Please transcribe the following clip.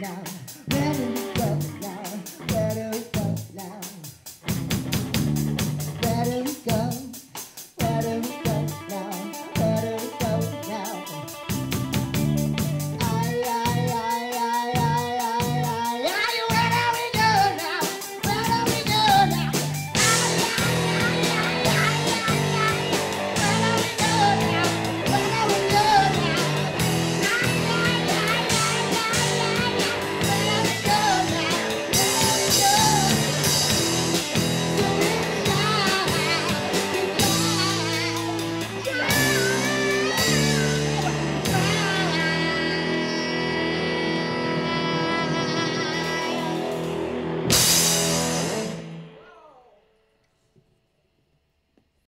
Love.